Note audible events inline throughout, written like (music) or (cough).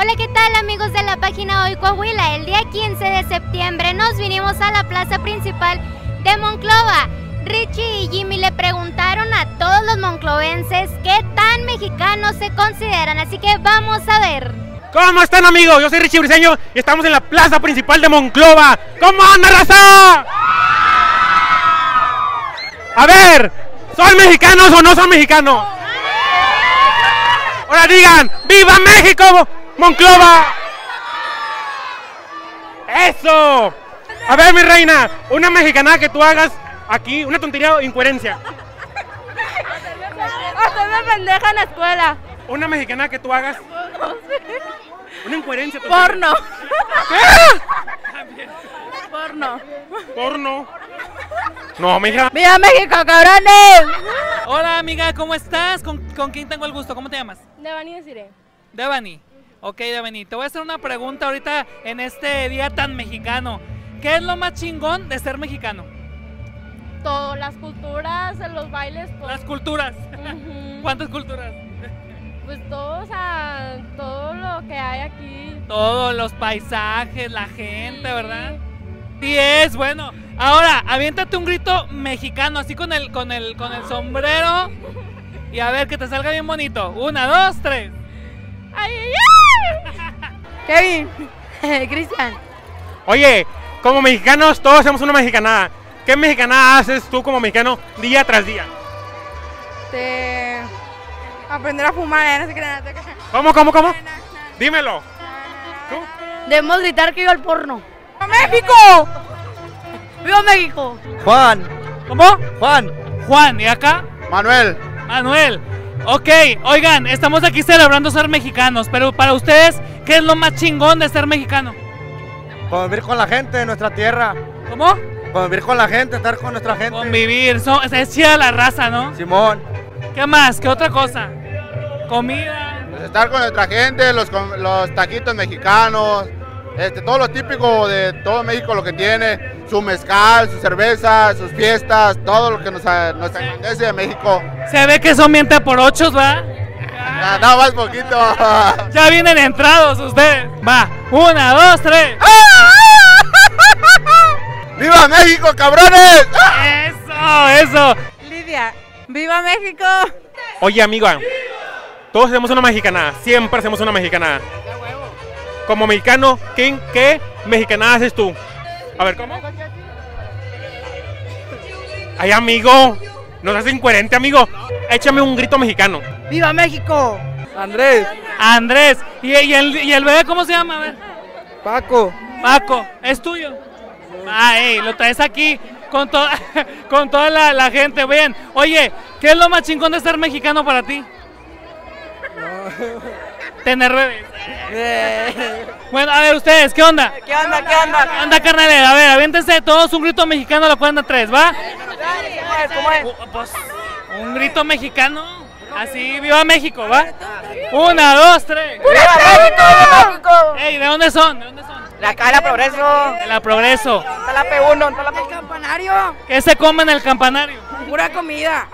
Hola, ¿qué tal amigos de la página Hoy Coahuila? El día 15 de septiembre nos vinimos a la plaza principal de Monclova. Richie y Jimmy le preguntaron a todos los monclovenses qué tan mexicanos se consideran, así que vamos a ver. ¿Cómo están amigos? Yo soy Richie Briseño y estamos en la plaza principal de Monclova. ¿Cómo anda raza? A ver, ¿son mexicanos o no son mexicanos? Ahora digan, ¡Viva México, Monclova! ¡Eso! A ver, mi reina, una mexicana que tú hagas aquí, una tontería o incoherencia. Hacerme pendeja en la escuela. Una mexicana que tú hagas. Una incoherencia. tontería. Porno. ¿Qué? (laughs) Porno. Porno. No, mija. ¡Viva México, cabrones! Hola amiga, ¿cómo estás? ¿Con, con quién tengo el gusto? ¿Cómo te llamas? Devani deciré. Devani. Ok, Devani, te voy a hacer una pregunta ahorita en este día tan mexicano. ¿Qué es lo más chingón de ser mexicano? Todo, las culturas, los bailes, todo. Las culturas. ¿Cuántas culturas? Pues todo, o sea, todo lo que hay aquí. Todos los paisajes, la gente, ¿verdad? Sí es, bueno. Ahora, aviéntate un grito mexicano, así con el, con el, con el sombrero. Y a ver que te salga bien bonito. Una, dos, tres. ¡Ay, ay, ay! Kevin. (laughs) Cristian. Oye, como mexicanos todos hacemos una mexicanada. ¿Qué mexicanada haces tú como mexicano día tras día? Te... Aprender a fumar, ¿eh? No sé qué nada. ¿Cómo, cómo, cómo? Dímelo. ¿Tú? Debemos gritar que iba al porno. ¡Viva México! ¡Viva México! Juan, ¿Cómo? Juan, Juan, ¿y acá? Manuel, Manuel. Ok, oigan, estamos aquí celebrando ser mexicanos, pero para ustedes, ¿qué es lo más chingón de ser mexicano? convivir con la gente de nuestra tierra, ¿Cómo? convivir con la gente, estar con nuestra gente. Convivir, son, es, es chida la raza, ¿no? Simón, ¿Qué más? ¿Qué otra cosa? Comida. Pues estar con nuestra gente, los taquitos mexicanos, este, todo lo típico de todo México, lo que tiene, su mezcal, su cerveza, sus fiestas, todo lo que nos, a- nos engrandece de México. Se ve que son miente por ochos, ¿va? Nada más poquito. (laughs) Ya vienen entrados ustedes. Va, una, dos, tres. (laughs) ¡Viva México, cabrones! Eso, eso. Lidia. ¡Viva México! Oye, amiga, todos hacemos una mexicanada. Siempre hacemos una mexicanada. Como mexicano, ¿qué, qué mexicanada haces tú? A ver, ¿cómo? Ay, amigo, no seas incoherente, amigo. Échame un grito mexicano. ¡Viva México! Andrés, Andrés. ¿Y, y el, y el bebé cómo se llama? A ver. Paco, Paco, ¿es tuyo? Ah, ey, lo traes aquí con, to- (laughs) con toda la, la gente. Bien, oye, ¿qué es lo más chingón de ser mexicano para ti? (laughs) Tener bebés. Bueno, a ver, ustedes, ¿qué onda? ¿Qué onda? ¿Qué onda? ¿Qué onda, carnales? A ver, aviéntense todos un grito mexicano a la cuenta tres, ¿va? ¿Cómo es? Uh, Pues, un grito mexicano. Así, viva México, ¿va? Una, dos, tres. ¡Viva México! ¡Viva México! Ey, ¿de dónde son? ¿De dónde son? La cara progreso. De la Progreso. Está la P1, está la P1. El campanario. ¿Qué se come en el campanario? Pura comida.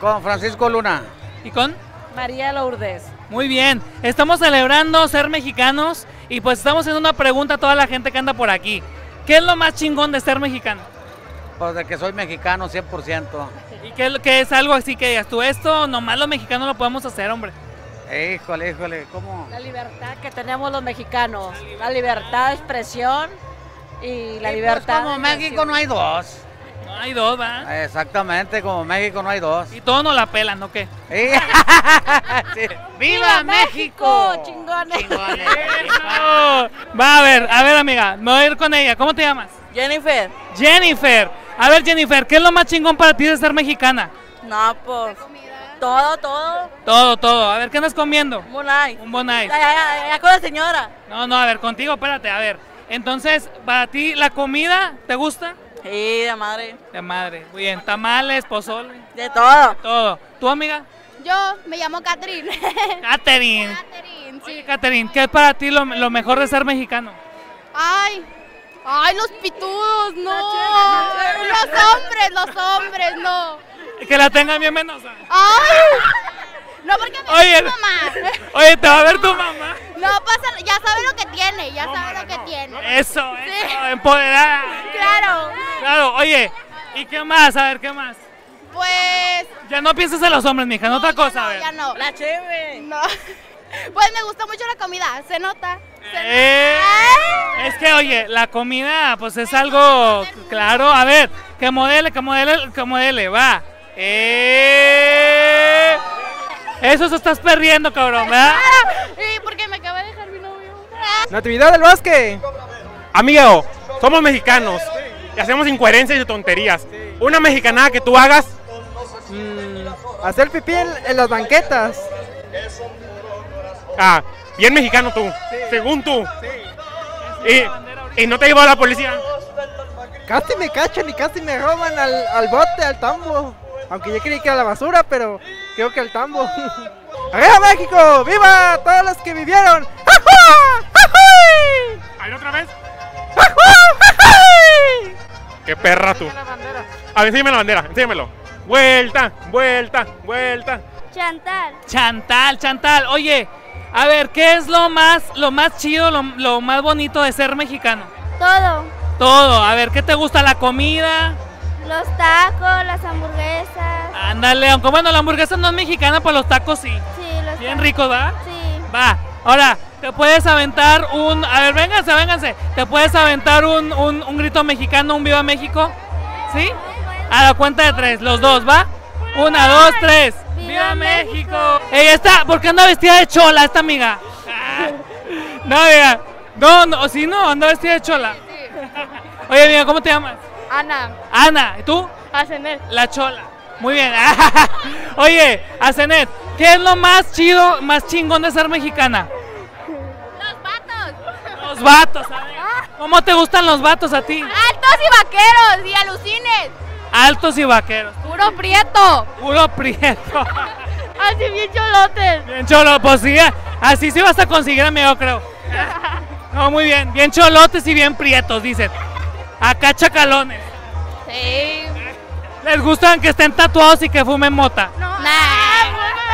con Francisco Luna. ¿Y con? María Lourdes. Muy bien, estamos celebrando ser mexicanos y pues estamos haciendo una pregunta a toda la gente que anda por aquí. ¿Qué es lo más chingón de ser mexicano? Pues de que soy mexicano 100%. ¿Y qué es, lo- qué es algo así que digas tú, esto nomás los mexicanos lo podemos hacer, hombre? Híjole, híjole, ¿cómo? La libertad que tenemos los mexicanos, la libertad de expresión y la Y pues libertad. como de México no hay dos. No hay dos, ¿va? Exactamente, como México no hay dos. Y todos nos la pelan, ¿no qué? Sí. (laughs) Sí. ¡Viva México! ¡Chingones! Chingones. Eso. Va a ver, a ver amiga, me voy a ir con ella. ¿Cómo te llamas? Jennifer, Jennifer. A ver Jennifer, ¿qué es lo más chingón para ti de ser mexicana? no, pues. Todo, todo. Todo, todo. A ver, ¿qué andas comiendo? Un bon ice. Ya, ya, ya, ya con la señora. No, no, a ver, contigo, espérate, a ver. Entonces, para ti, ¿la comida te gusta? Sí, de madre. De madre. Muy bien, tamales, pozole, De todo. todo. ¿Tu amiga? Yo me llamo Catherine. (laughs) Catherine. Catherine, Oye, Catherine, ¿qué es para ti lo, lo mejor de ser mexicano? Ay, ay, los pitudos, no. Los hombres, los hombres, no. Que la tengan bien venosa. Ay, No porque me Oye, mi mamá. (laughs) Oye, te va a ver tu mamá. No pasa, ya sabe lo que tiene, ya sabe lo que tiene. Eso, eso, empoderada. Claro. Claro, oye, ¿y qué más? A ver, ¿qué más? Pues Ya no pienses en los hombres, mija, en otra cosa, a ver. ya no. La cheve. No. (laughs) Pues me gusta mucho la comida, se nota. Se Eh, nota. es que, oye, la comida, pues es algo claro. A ver, que modele, que modele, que modele, va. Eh, eso se estás perdiendo, cabrón, ¿verdad? (laughs) Y porque me acaba de dejar mi novio. Natividad del Bosque. Amigo, somos mexicanos y hacemos incoherencias y tonterías. Una mexicanada que tú hagas, Mm, hacer pipí en, en las banquetas. ah, bien mexicano tú, según tú. Y, y no te llevó a la policía. Casi me cachan y casi me roban al, al bote, al tambo. Aunque yo creí que era la basura, pero creo que al tambo. (laughs) ¡Arriba México! ¡Viva todos los que vivieron! ¡Ajá! ¡Ajuy! ¿Ahí otra vez? ¡Qué perra tú! A ver, enséñame la bandera, enséñamelo. Vuelta, vuelta, vuelta. Chantal. Chantal, Chantal. Oye, a ver, ¿qué es lo más, lo más chido, lo, lo más bonito de ser mexicano? Todo. Todo. A ver, ¿qué te gusta? ¿La comida? Los tacos, las hamburguesas. Ándale, aunque bueno, la hamburguesa no es mexicana, pues los tacos sí. Sí, los Bien rico, ¿va? Sí. Va. Ahora, te puedes aventar un... A ver, vénganse, vénganse. ¿Te puedes aventar un, un, un grito mexicano, un Viva México? ¿Sí? A la cuenta de tres, los dos, ¿va? Una, dos, tres. ¡Viva ¡Viva México! Ella está, ¿por qué anda vestida de chola esta amiga? (laughs) No, amiga. No, no, si no, anda vestida de chola. (laughs) Oye, amiga, ¿cómo te llamas? Ana. Ana, ¿y tú? Asenet. La chola. Muy bien. (laughs) Oye, Asenet, ¿qué es lo más chido, más chingón de ser mexicana? Los vatos. A ver. ¿Cómo te gustan los vatos a ti? Altos y vaqueros y alucines. Altos y vaqueros. Puro prieto. Puro prieto. (laughs) Así bien cholotes. Bien cholo, pues sí, así sí vas a conseguir amigo, creo. (laughs) No, muy bien. Bien cholotes y bien prietos, dicen. Acá chacalones. Sí. Les gustan que estén tatuados y que fumen mota. No.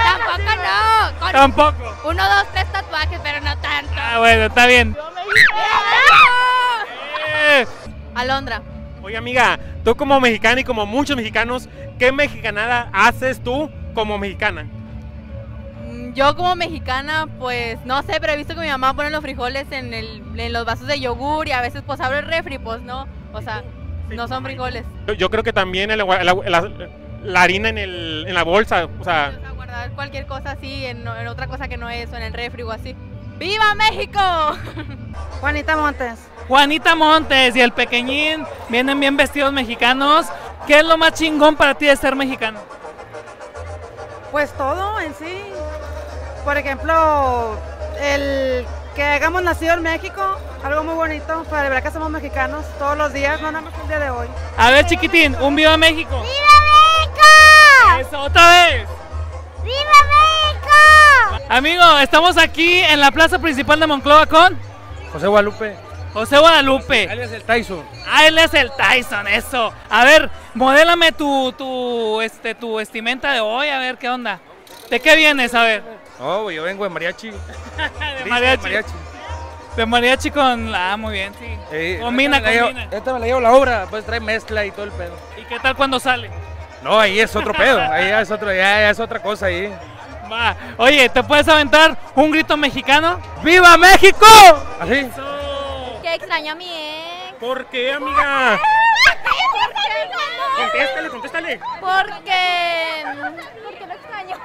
tampoco no. Con Tampoco. uno, dos, tres tatuajes, pero no tanto. Ah, bueno, está bien. Eh, Alondra. Oye, amiga, tú como mexicana y como muchos mexicanos, ¿qué mexicanada haces tú como mexicana? Mm, Yo como mexicana, pues no sé, pero he visto que mi mamá pone los frijoles en, el, en los vasos de yogur y a veces pues abre el refri, pues no, o sea, no son frijoles. Yo, yo creo que también el agua- la, la harina en, el, en la bolsa, o sea, O sea, guardar cualquier cosa así en, en otra cosa que no es, o en el refri o así. ¡Viva México! Juanita Montes. Juanita Montes y el pequeñín vienen bien vestidos mexicanos. ¿Qué es lo más chingón para ti de ser mexicano? Pues todo en sí. Por ejemplo, el que hayamos nacido en México, algo muy bonito para ver que somos mexicanos todos los días, no nada más el día de hoy. A ver, chiquitín, un viva México. ¡Viva México! Eso, otra vez. ¡Viva México! Amigo, estamos aquí en la plaza principal de Monclova con José Guadalupe. José Guadalupe. Alias el Tyson. Ah, él es el Tyson, eso. A ver, modélame tu, tu, este, tu vestimenta de hoy, a ver qué onda. ¿De qué vienes? A ver. Oh, yo vengo de mariachi. (laughs) De mariachi. De mariachi con la. Ah, muy bien, sí. Eh, Combina, esta llevo- combina. Esta me la llevo la obra, pues trae mezcla y todo el pedo. ¿Y qué tal cuando sale? No, ahí es otro pedo, ahí ya es, otro, ya, ya es otra cosa ahí. Va. Oye, ¿te puedes aventar un grito mexicano? ¡Viva México! ¿Así? Eso. Que extraño a mi ex. ¿por qué, amiga? Contéstale, contéstale. Porque. Porque lo extraño.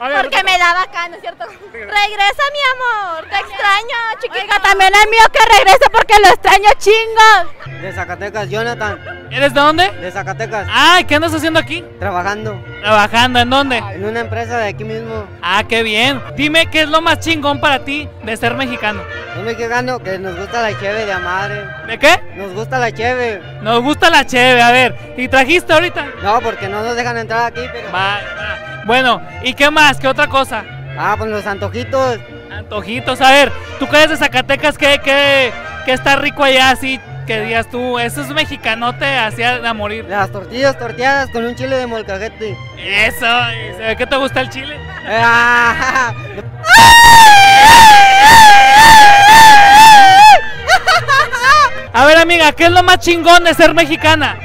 A ver, Porque me daba acá, ¿no es cierto? Regresa, mi amor. Te extraño, chiquita. también es mío que regrese porque lo extraño, chingo. De Zacatecas, Jonathan, ¿Eres de dónde? de Zacatecas, Ay, ¿qué andas haciendo aquí? trabajando Trabajando, ¿en dónde? en una empresa de aquí mismo. Ah, qué bien. Dime qué es lo más chingón para ti de ser mexicano. Un mexicano que nos gusta la cheve de madre. ¿De qué? Nos gusta la cheve. Nos gusta la cheve, a ver. ¿Y trajiste ahorita? No, porque no nos dejan entrar aquí, pero... Va, va. Bueno, ¿y qué más? ¿Qué otra cosa? Ah, pues los antojitos. Antojitos, a ver, tú que eres de Zacatecas, ¿qué, qué, qué está rico allá así? Que digas tú, eso es mexicanote hacía a morir. Las tortillas torteadas con un chile de molcajete. Eso, y se ve que te gusta el chile. Ah, A ver, amiga, ¿qué es lo más chingón de ser mexicana?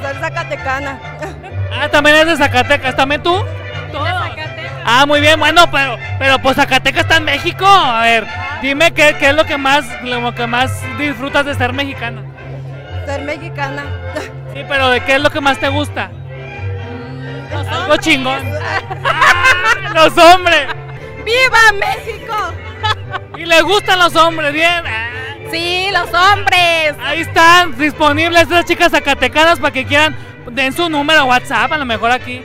Ser zacatecana. Ah, también es de Zacatecas, ¿también tú? Ah, muy bien, bueno, pero, pero pues Zacatecas está en México. A ver, dime qué, qué es lo que más, lo que más disfrutas de ser mexicana. Ser mexicana. (laughs) Sí, pero ¿de qué es lo que más te gusta? Algo chingón. (laughs) ¡Ah, los hombres. ¡Viva México! Y les gustan los hombres, bien. Ah, Sí, los hombres. Ahí están disponibles estas chicas zacatecanas para que quieran den su número WhatsApp, a lo mejor aquí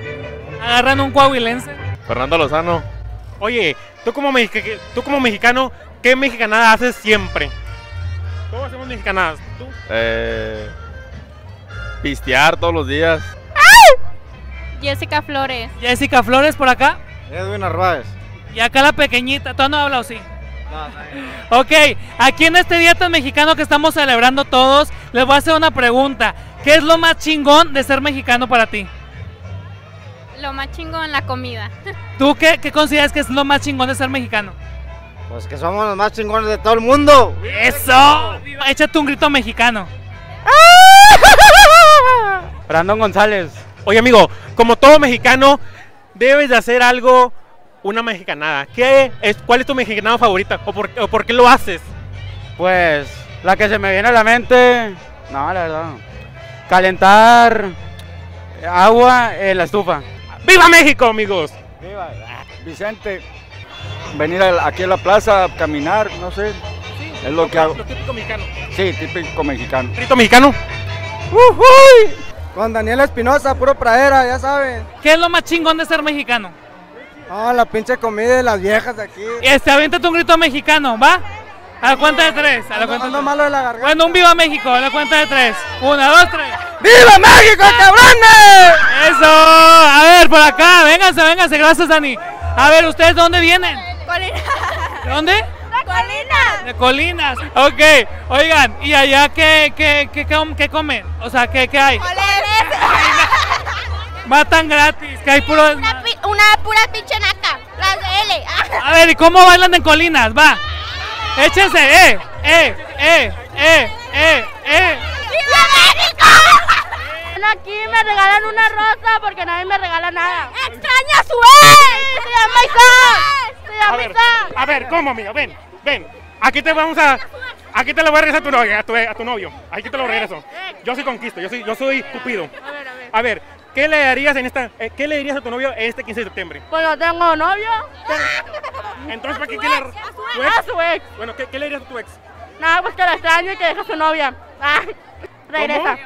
agarran un coahuilense. Fernando Lozano. Oye, tú como, mexica- tú como mexicano, ¿qué mexicanada haces siempre? Todos hacemos mexicanadas. ¿Tú? Eh, pistear todos los días. Jessica Flores. Jessica Flores por acá. Edwin Narváez. Y acá la pequeñita, ¿tú no hablas o sí? Ok, aquí en este día tan mexicano que estamos celebrando todos, les voy a hacer una pregunta. ¿Qué es lo más chingón de ser mexicano para ti? Lo más chingón, la comida. ¿Tú qué, qué consideras que es lo más chingón de ser mexicano? Pues que somos los más chingones de todo el mundo. ¡Eso! Échate un grito mexicano. (laughs) Brandon González. Oye, amigo, como todo mexicano, debes de hacer algo, una mexicanada. ¿Qué es, ¿Cuál es tu mexicanada favorita? ¿O por, o por qué lo haces? Pues la que se me viene a la mente, no, la verdad. Calentar agua en la estufa. ¡Viva México, amigos! Vicente, venir aquí a la plaza a caminar, no sé, es lo que hago. Lo típico mexicano. Sí, típico mexicano. ¿Grito mexicano? ¡Ujuy! Con Daniel Espinosa, puro pradera, ya saben. ¿Qué es lo más chingón de ser mexicano? No, la pinche comida de las viejas de aquí. Este, aviéntate un grito mexicano, ¿va? A la cuenta de tres. A la cuenta de Ando tres. malo de la garganta. Bueno, un viva México, a la cuenta de tres. Una, dos, tres. ¡Viva México, cabrones! Eso. A ver, por acá, vénganse, vénganse. Gracias, Dani. A ver, ¿ustedes de dónde vienen? ¿De dónde? ¡Colina! De Colinas. Ok, oigan, ¿y allá qué, qué, qué, com- qué comen? O sea, ¿qué, qué hay? Matan gratis, que hay puro... Una, pi- una pura pinche naca. Las de L. A ver, ¿y cómo bailan en Colinas? Va. Échense, eh, eh, eh, eh, eh, eh. Aquí me regalan una rosa porque nadie me regala nada. ¡Extraña a su ex! ¡Se llama Isaac! ¡Se A llama ver, Isaac! a ver, ¿cómo, amigo? Ven, ven. Aquí te vamos a... Aquí te lo voy a regresar a tu novio, a tu, a tu novio. Aquí te lo regreso. Yo soy conquisto, yo soy, yo soy cupido. A ver, a ver. A ver, ¿qué le darías en esta, eh, qué le dirías a tu novio este 15 de septiembre? Pues no tengo novio. Entonces, ¿para qué A su quiere ex, a su ex. A. Bueno, ¿qué, qué le dirías a tu ex? Nada, pues que la extraño y que deja a su novia. Ah, regresa.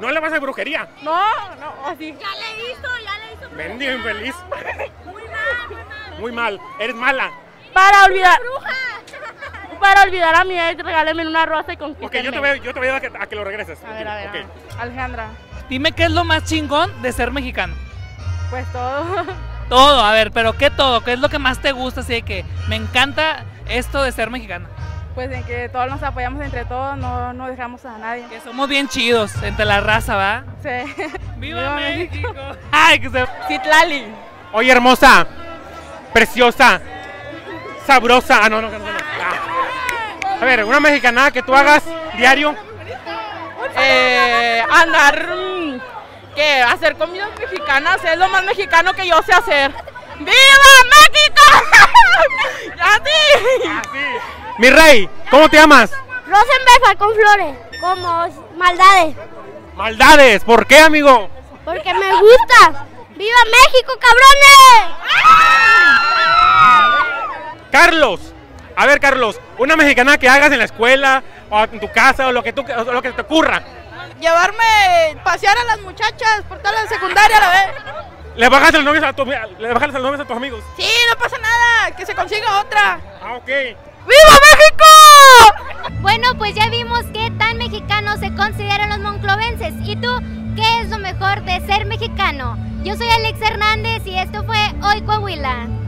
No le vas a hacer brujería. No, no, así. Ya le hizo, ya le hizo. Bendigo infeliz. (laughs) Muy mal, eres mala. Para olvidar. (laughs) Para olvidar a mi ex, regáleme una rosa y Ok, conquístenme. yo te voy, a- yo te voy a dar a que, a que lo regreses. A ver, a ver, Ok. a ver. Alejandra. Dime qué es lo más chingón de ser mexicano. Pues todo. (laughs) Todo, a ver, pero ¿qué todo? ¿Qué es lo que más te gusta? Así de que me encanta esto de ser mexicano. Pues en que todos nos apoyamos entre todos, no, no dejamos a nadie. Que somos bien chidos entre la raza, ¿va? Sí. ¡Viva México! (laughs) ¡Ay, que se... Citlali. Oye, hermosa, preciosa, sabrosa. Ah, no, no, no, no. Ah. A ver, una mexicanada que tú hagas diario. Eh, andar. mm, ¿Qué? Hacer comidas mexicanas es lo más mexicano que yo sé hacer. ¡Viva México! (laughs) ¡Así! Mi rey, ¿cómo te llamas? Rosenberg con flores. Como maldades. Maldades, ¿por qué, amigo? Porque me gusta. ¡Viva México, cabrones! Carlos. A ver, Carlos, una mexicana que hagas en la escuela o en tu casa o lo que, tú, o lo que te ocurra. Llevarme, pasear a las muchachas por toda la secundaria a la vez. Le bajas los novios a, tu- le bajas los novios a tus amigos. Sí, no pasa nada, que se consiga otra. Ah, ok. ¡Viva México! Bueno, pues ya vimos qué tan mexicanos se consideran los monclovenses. ¿Y tú qué es lo mejor de ser mexicano? Yo soy Alex Hernández y esto fue Hoy Coahuila.